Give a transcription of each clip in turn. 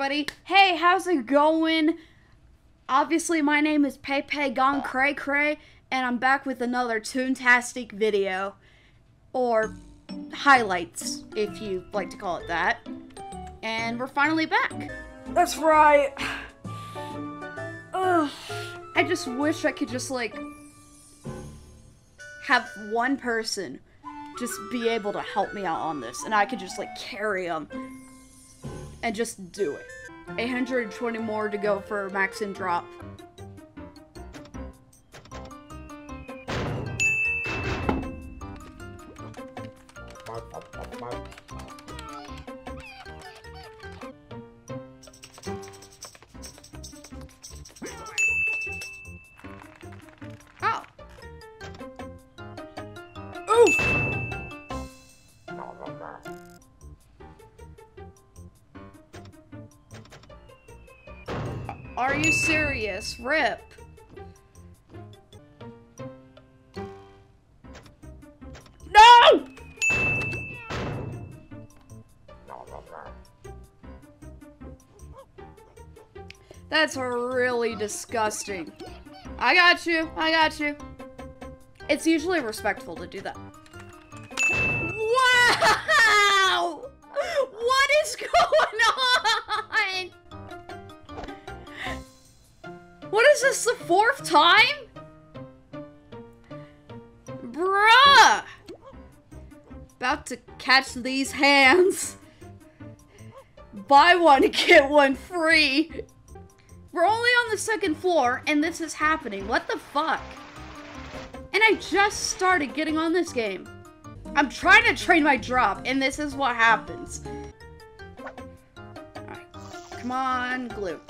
everybody. Hey, how's it going? Obviously, my name is PayPay Gone Cray Cray, and I'm back with another Toontastic video. Or highlights, if you like to call it that. And we're finally back. That's right. Ugh. I just wish I could just, like, have one person just be able to help me out on this, and I could just, like, carry them and just do it. 820 more to go for max and drop. Serious? Rip. No! That's really disgusting. I got you. I got you. It's usually respectful to do that. Fourth time? Bruh! About to catch these hands. Buy one, get one free. We're only on the second floor, and this is happening. What the fuck? And I just started getting on this game. I'm trying to train my drop, and this is what happens. Come on, glue.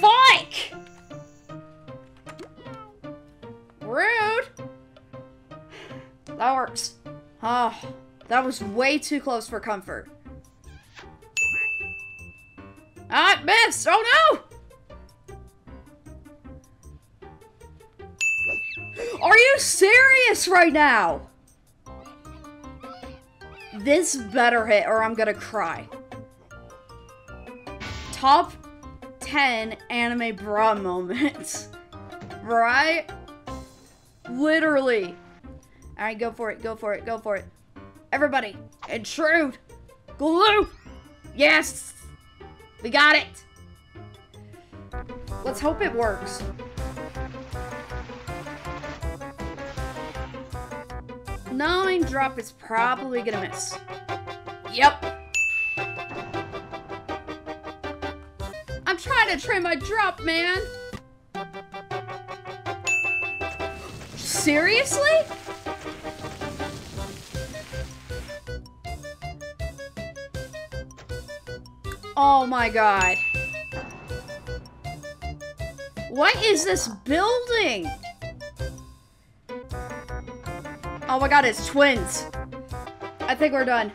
Fuck! That works. Oh, that was way too close for comfort. Ah, missed! Oh no! Are you serious right now? This better hit or I'm gonna cry. Top 10 anime bra moments. right? Literally. Alright, go for it, go for it, go for it. Everybody, intrude! Glue! Yes! We got it! Let's hope it works. Nine drop is probably gonna miss. Yep. I'm trying to train my drop, man. Seriously? Oh my god. What is this building? Oh my god, it's twins. I think we're done.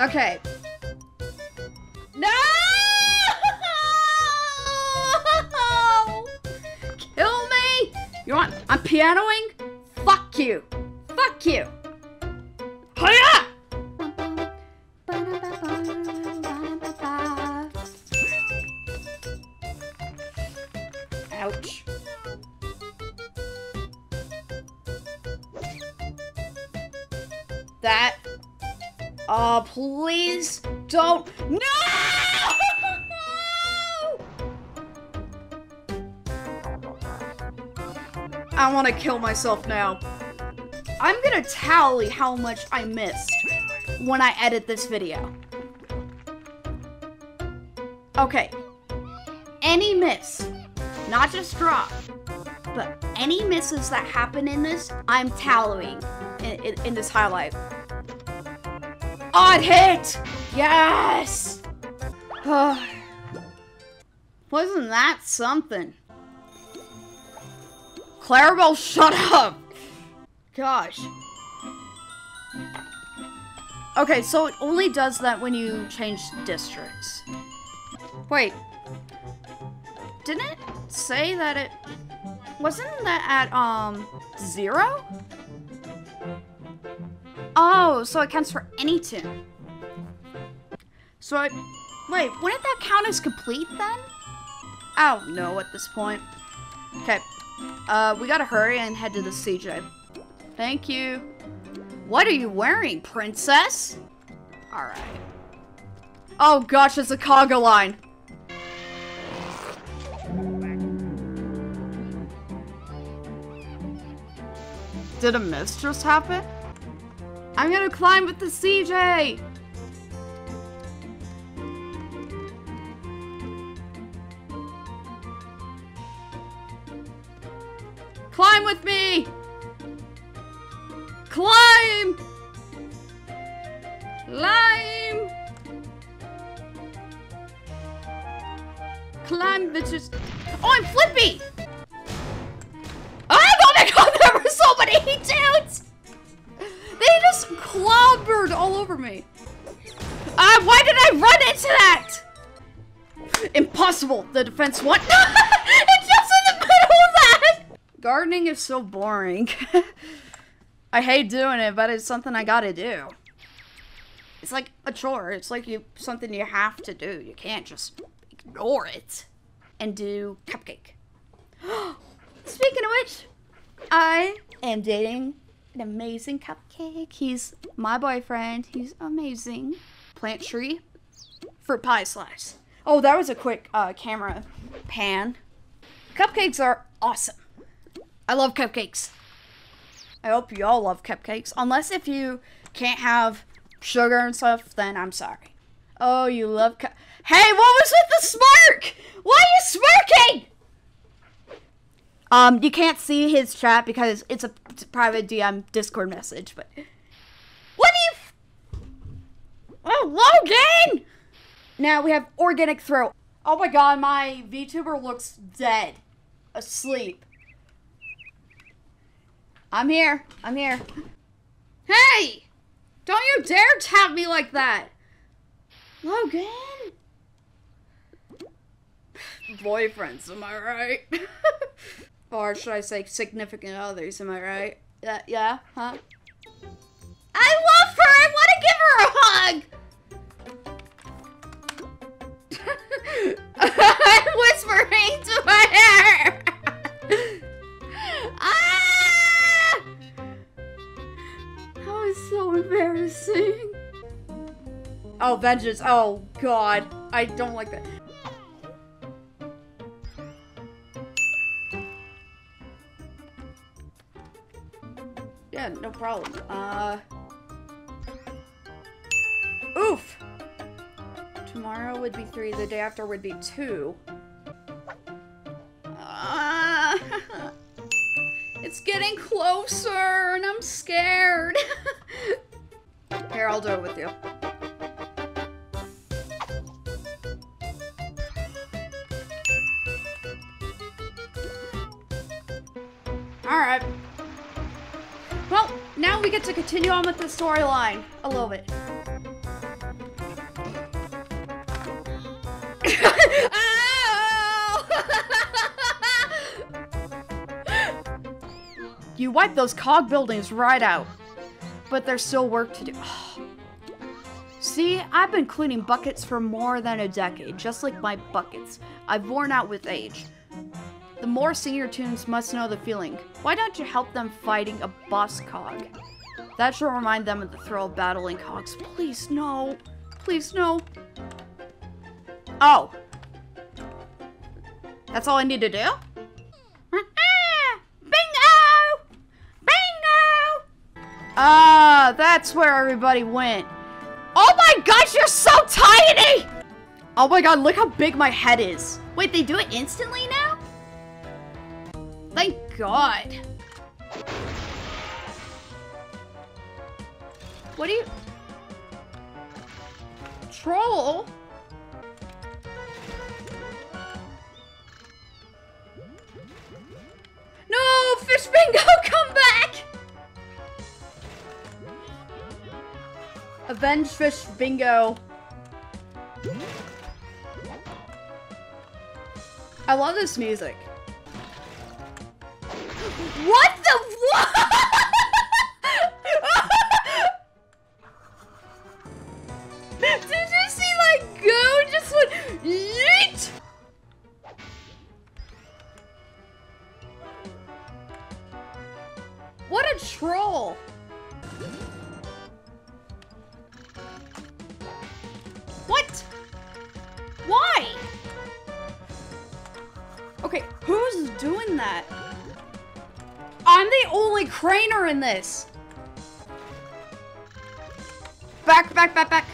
Okay. No! Kill me! You want? I'm pianoing? No! I want to kill myself now. I'm gonna tally how much I missed when I edit this video. Okay. Any miss, not just drop, but any misses that happen in this, I'm tallying in, in, in this highlight. Odd hit! Yes! Wasn't that something? Clarabelle, shut up! Gosh. Okay, so it only does that when you change districts. Wait. Didn't it say that it... Wasn't that at, um, zero? Oh, so it counts for any toon. So I, wait, wouldn't that count as complete then? I don't know at this point. Okay, uh, we gotta hurry and head to the CJ. Thank you. What are you wearing, princess? Alright. Oh gosh, it's a cargo line. Did a miss just happen? I'm gonna climb with the CJ! Climb with me! Climb! Climb! Climb, bitches. Oh, I'm flippy! Over me. Ah, uh, why did I run into that? Impossible. The defense won. it's just in the middle of that. Gardening is so boring. I hate doing it, but it's something I gotta do. It's like a chore. It's like you something you have to do. You can't just ignore it and do cupcake. Speaking of which, I am dating an amazing cupcake. He's my boyfriend. He's amazing. Plant tree, fruit pie slice. Oh, that was a quick uh, camera pan. Cupcakes are awesome. I love cupcakes. I hope you all love cupcakes. Unless if you can't have sugar and stuff, then I'm sorry. Oh, you love cu- Hey, what was with the smirk? Why are you smirking? Um, you can't see his chat because it's a private DM Discord message, but... What do you... Oh, Logan! Now we have organic throw. Oh my god, my VTuber looks dead. Asleep. I'm here. I'm here. Hey! Don't you dare tap me like that! Logan! Boyfriends, am I right? or should I say significant others, am I right? Yeah, yeah, huh? I love her! I want to give her a hug! I'm whispering to my hair! ah! That was so embarrassing. Oh, vengeance. Oh, God. I don't like that. Problem. Uh... Oof! Tomorrow would be three, the day after would be two. Uh, it's getting closer, and I'm scared. Here, I'll do it with you. Now we get to continue on with the storyline a little bit. you wipe those cog buildings right out. But there's still work to do. See, I've been cleaning buckets for more than a decade, just like my buckets. I've worn out with age. The more senior toons must know the feeling. Why don't you help them fighting a boss cog? That should remind them of the thrill of battling cogs. Please, no. Please, no. Oh. That's all I need to do? Bingo! Bingo! Ah, that's where everybody went. Oh my gosh, you're so tiny! Oh my god, look how big my head is. Wait, they do it instantly now? Thank God. What do you... Troll? No! Fish Bingo, come back! Avenge Fish Bingo. I love this music. What the? Did you see like Yeet! What a troll! What? Why? Okay, who's doing that? I'm the only craner in this. Back, back, back, back.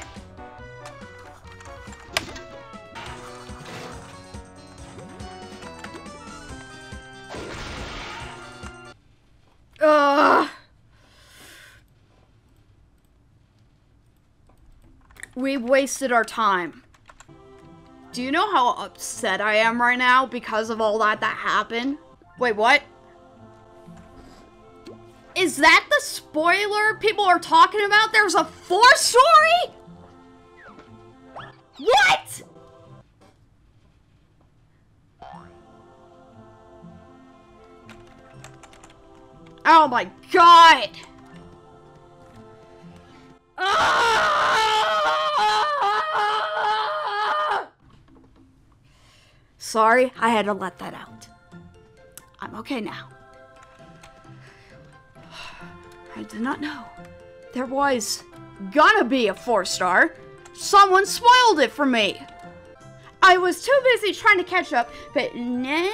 Ugh. We wasted our time. Do you know how upset I am right now because of all that that happened? Wait, what? Spoiler people are talking about? There's a four story? What? Oh my god! Ah! Sorry, I had to let that out. I'm okay now. I did not know. There was gonna be a four star. Someone spoiled it for me. I was too busy trying to catch up, but no.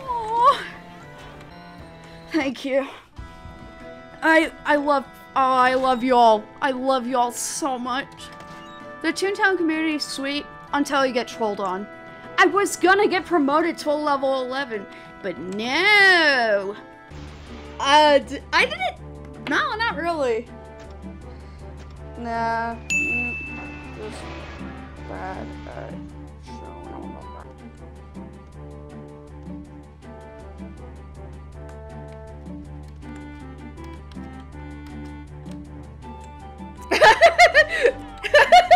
Aw. Thank you. I I love oh I love y'all. I love y'all so much. The Toontown community is sweet until you get trolled on. I was gonna get promoted to a level 11, but no. Uh, I didn't. No, not really. Nah. mm, bad.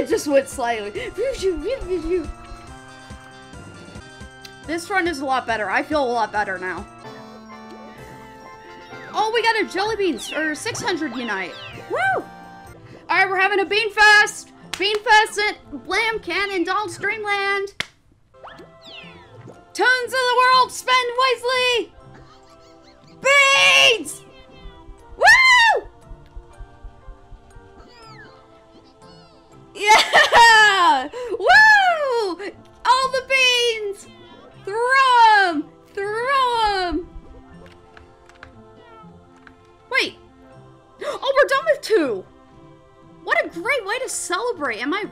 it just went slightly. This run is a lot better. I feel a lot better now. Oh, we got a jelly beans or 600 unite. Woo! All right, we're having a bean fest. Bean fest at Blam Canyon Donald's Dreamland. Tons of the world, spend wisely. Beans!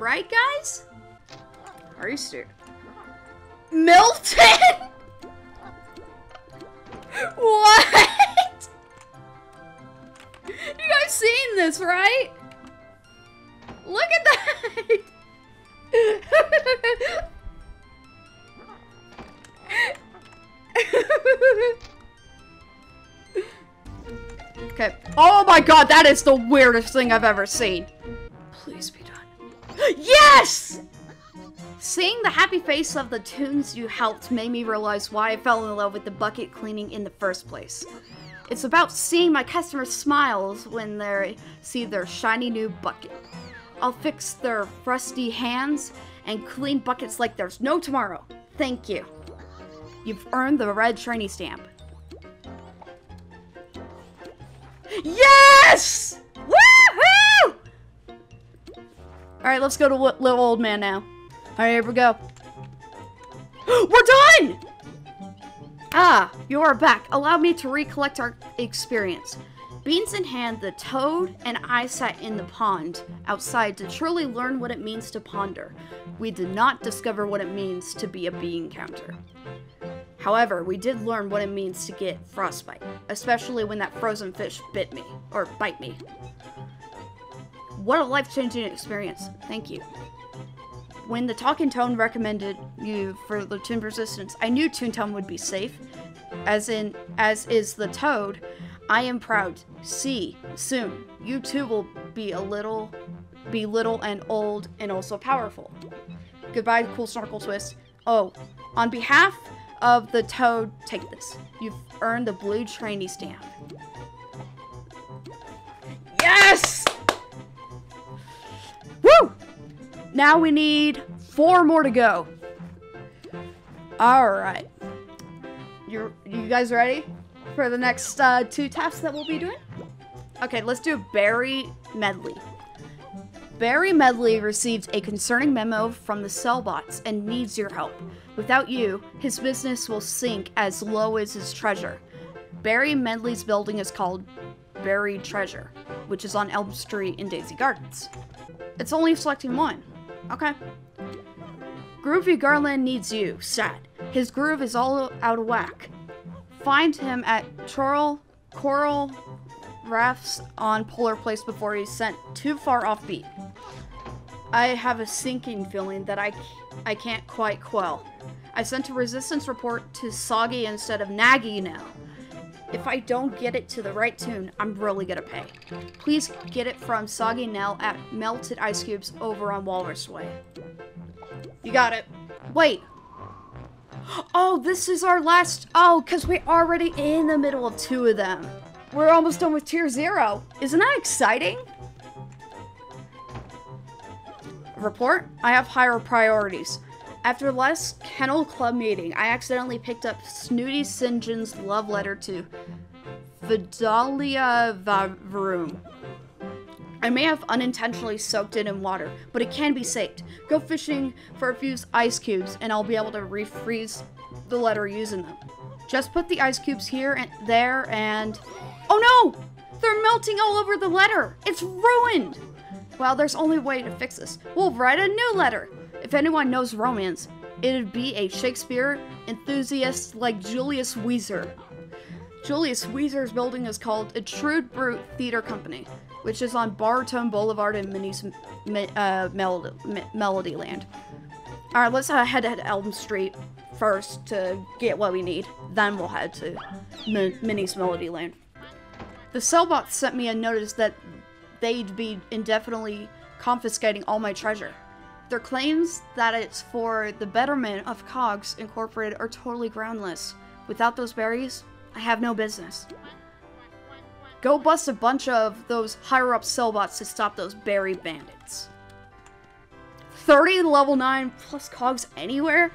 Right, guys? Are you serious? Milton? what? You guys seen this, right? Look at that! okay. Oh my god, that is the weirdest thing I've ever seen. Please be done. Yes! Seeing the happy face of the toons you helped made me realize why I fell in love with the bucket cleaning in the first place. It's about seeing my customers' smiles when they see their shiny new bucket. I'll fix their rusty hands and clean buckets like there's no tomorrow. Thank you. You've earned the red shiny stamp. Yes! Alright, let's go to little old man now. Alright, here we go. We're done! Ah, you are back. Allow me to recollect our experience. Beans in hand, the toad and I sat in the pond outside to truly learn what it means to ponder. We did not discover what it means to be a bean counter. However, we did learn what it means to get frostbite, especially when that frozen fish bit me, or bite me. What a life changing experience. Thank you. When the Talking Tone recommended you for the Toon Resistance, I knew Toontown would be safe, as in, as is the Toad. I am proud. See, soon, you too will be a little, be little and old and also powerful. Goodbye, cool snorkel twist. Oh, on behalf of the Toad, take this. You've earned the blue trainee stamp. Now we need four more to go. All right. You you guys ready for the next uh, two tasks that we'll be doing? Okay, let's do Barry Medley. Barry Medley received a concerning memo from the Sellbots and needs your help. Without you, his business will sink as low as his treasure. Barry Medley's building is called Buried Treasure, which is on Elm Street in Daisy Gardens. It's only selecting one. Okay. Groovy Garland needs you, sad. His groove is all out of whack. Find him at Choral Coral Rafts on Polar Place before he's sent too far off beat. I have a sinking feeling that I, I can't quite quell. I sent a resistance report to Soggy instead of Naggy now. If I don't get it to the right toon, I'm really gonna pay. Please get it from Soggy Nell at Melted Ice Cubes over on Walrus Way. You got it. Wait. Oh, this is our last. Oh, because we're already in the middle of two of them. We're almost done with tier zero. Isn't that exciting? Report? I have higher priorities. After last Kennel Club meeting, I accidentally picked up Snooty Sinjin's love letter to Vidalia Vavroom. I may have unintentionally soaked it in water, but it can be saved. Go fishing for a few ice cubes, and I'll be able to refreeze the letter using them. Just put the ice cubes here and there, and... Oh no! They're melting all over the letter! It's ruined! Well, there's only way to fix this. We'll write a new letter. If anyone knows romance, it'd be a Shakespeare enthusiast like Julius Weezer. Julius Weezer's building is called Intrude Brute Theater Company, which is on Baritone Boulevard in Minnie's uh, Melody, Land. Alright, let's uh, head to Elm Street first to get what we need. Then we'll head to M Minnie's Melody Land. The Sellbots sent me a notice that they'd be indefinitely confiscating all my treasure. Their claims that it's for the betterment of Cogs Incorporated are totally groundless. Without those berries, I have no business. Go bust a bunch of those higher up sellbots to stop those berry bandits. 30 level 9 plus cogs anywhere?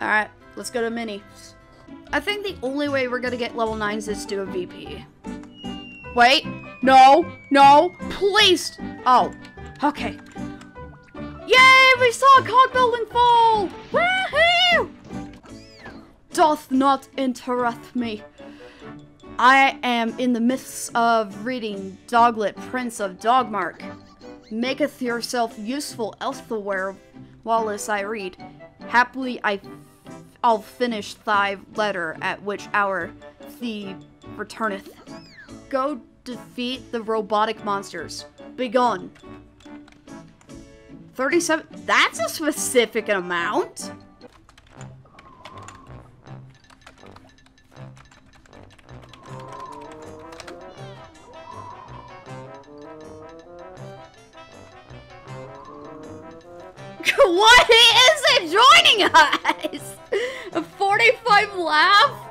Alright, let's go to mini. I think the only way we're gonna get level 9s is to do a VP. Wait, no, no, please. Oh, okay. Yay, we saw a cog building fall! Woohoo! Doth not interrupt me. I am in the midst of reading Doglet, Prince of Dogmark. Maketh yourself useful elsewhere, Wallace I read. Happily I I'll finish thy letter at which hour thee returneth. Go defeat the robotic monsters. Begone. 37. That's a specific amount. what is it joining us? A 45 laugh?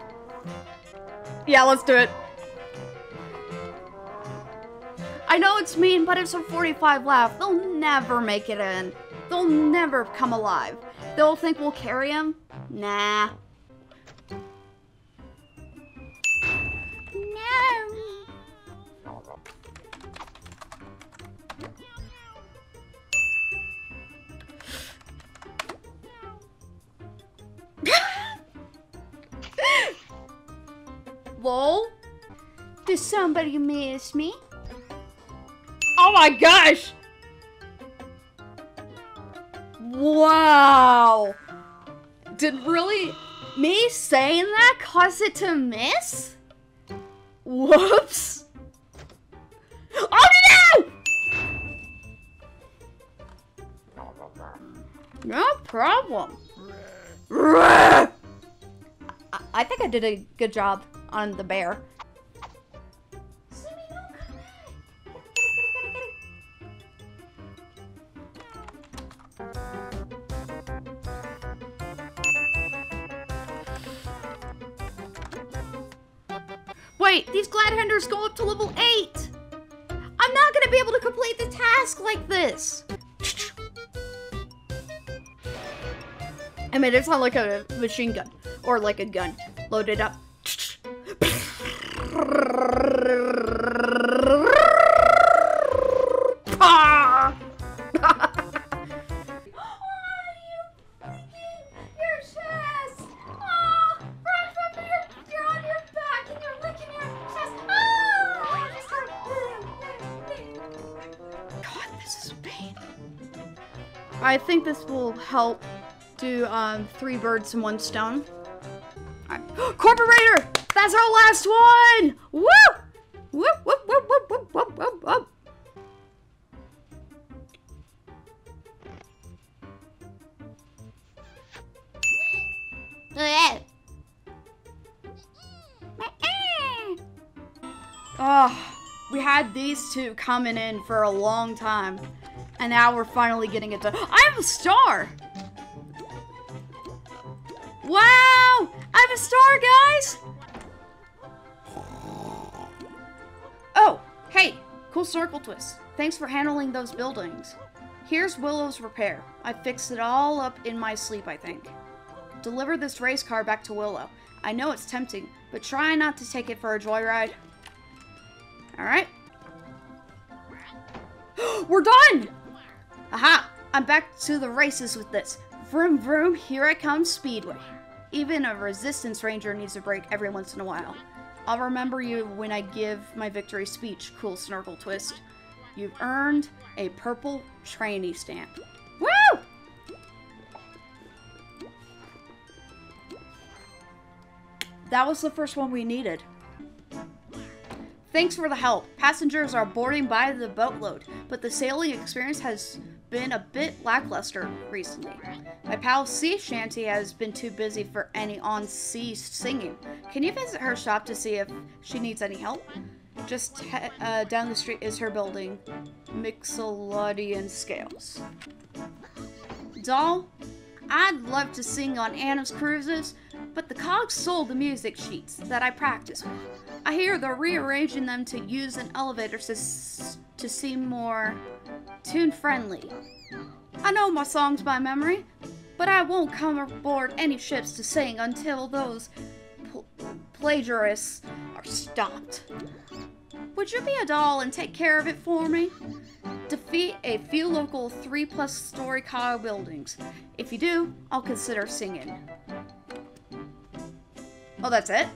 Yeah, let's do it. I know it's mean, but it's a 45 laugh. They'll never make it in. They'll never come alive. They'll think we'll carry them? Nah. No. Lol. Does somebody miss me? Oh my gosh! Wow! Did really me saying that cause it to miss? Whoops! Oh no! No problem. I, I think I did a good job on the bear. Hunters go up to level 8! I'm not gonna be able to complete the task like this! I mean, it's not like a machine gun or like a gun loaded up. I think this will help do um, three birds in one stone. Alright. Corporator! That's our last one! Woo! Whoop, whoop, whoop, whoop, whoop, whoop, whoop, whoop. Oh, we had these two coming in for a long time. And now we're finally getting it done. I have a star! Wow! I have a star, guys! Oh, hey, cool circle twist. Thanks for handling those buildings. Here's Willow's repair. I fixed it all up in my sleep, I think. Deliver this race car back to Willow. I know it's tempting, but try not to take it for a joyride. Alright. We're done! Aha! I'm back to the races with this. Vroom vroom, here I come, Speedway. Even a resistance ranger needs a break every once in a while. I'll remember you when I give my victory speech, cool snorkel twist. You've earned a purple trainee stamp. Woo! That was the first one we needed. Thanks for the help. Passengers are boarding by the boatload, but the sailing experience has been a bit lackluster recently. My pal Sea Shanty has been too busy for any on-sea singing. Can you visit her shop to see if she needs any help? Just uh, down the street is her building, Mixolydian Scales. Doll, I'd love to sing on Anna's cruises, but the cogs sold the music sheets that I practice with. I hear they're rearranging them to use an elevator to, to seem more toon friendly. I know my songs by memory, but I won't come aboard any ships to sing until those pl- plagiarists are stopped. Would you be a doll and take care of it for me? Defeat a few local three plus story cog buildings. If you do, I'll consider singing. Oh, that's it?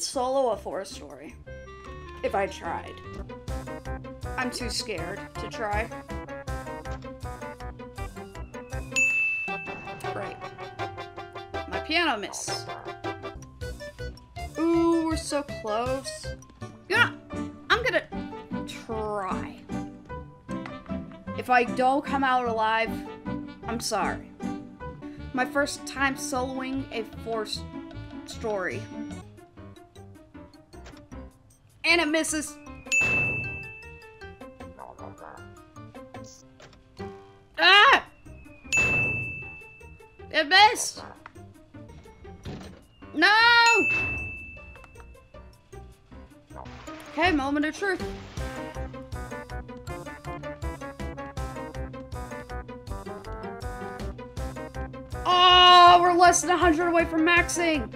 Solo a forest story. If I tried. I'm too scared to try. Great. My piano miss. Ooh, we're so close. Know, I'm gonna try. If I don't come out alive, I'm sorry. My first time soloing a force story. And it misses. Ah! It missed! No! Okay, moment of truth. Oh, we're less than 100 away from maxing.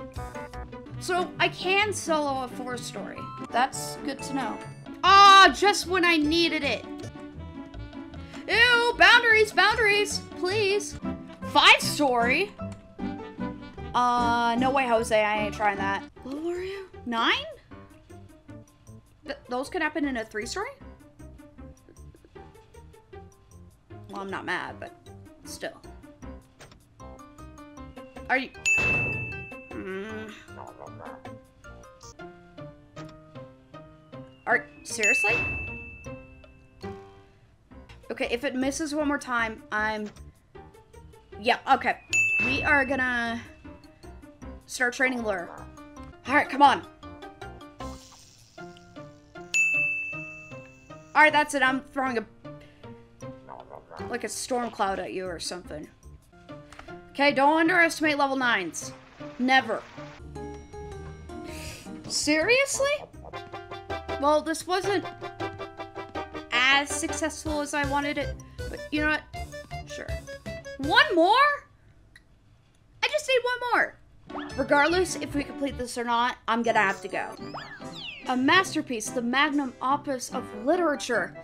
So I can solo a forest story. That's good to know. Ah, just when I needed it. Ew, boundaries, boundaries, please. Five story. Uh, no way, Jose. I ain't trying that. What were you? Nine? Th those could happen in a three story? Well, I'm not mad, but still. Are you? Mm. Are seriously? Okay, if it misses one more time, I'm. Yeah. Okay, we are gonna start training lure. All right, come on. All right, that's it. I'm throwing a like a storm cloud at you or something. Okay, don't underestimate level nines. Never. Seriously? Well, this wasn't as successful as I wanted it, but you know what? Sure. One more? I just need one more. Regardless if we complete this or not, I'm gonna have to go. A masterpiece, the magnum opus of literature.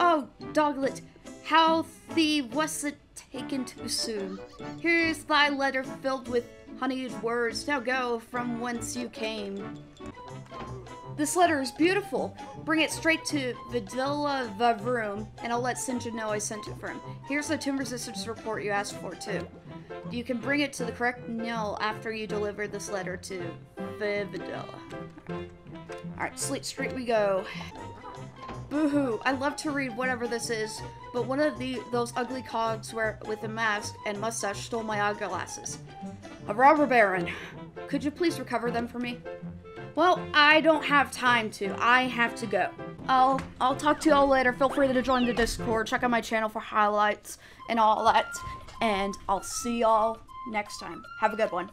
Oh, Doglet, how thee was it taken too soon? Here's thy letter filled with honeyed words. Now go from whence you came. This letter is beautiful. Bring it straight to Vidalia Vavroom, and I'll let Sinjin know I sent it for him. Here's the toon resistance report you asked for, too. You can bring it to the correct Nell after you deliver this letter to Vidalia. Alright, Sleet Street we go. Boohoo! I love to read whatever this is, but one of the those ugly cogs wear with a mask and mustache stole my eyeglasses. A robber baron. Could you please recover them for me? Well, I don't have time to. I have to go. I'll I'll talk to y'all later. Feel free to join the Discord. Check out my channel for highlights and all that. And I'll see y'all next time. Have a good one.